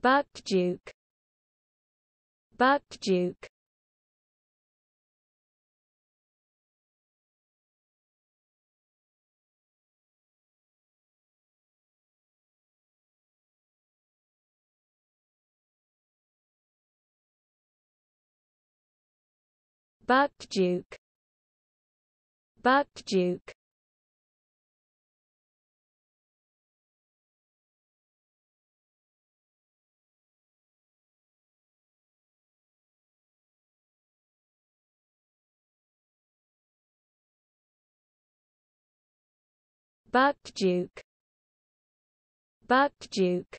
Buckduke Buckduke Buckduke Buckduke Buckduke Buckduke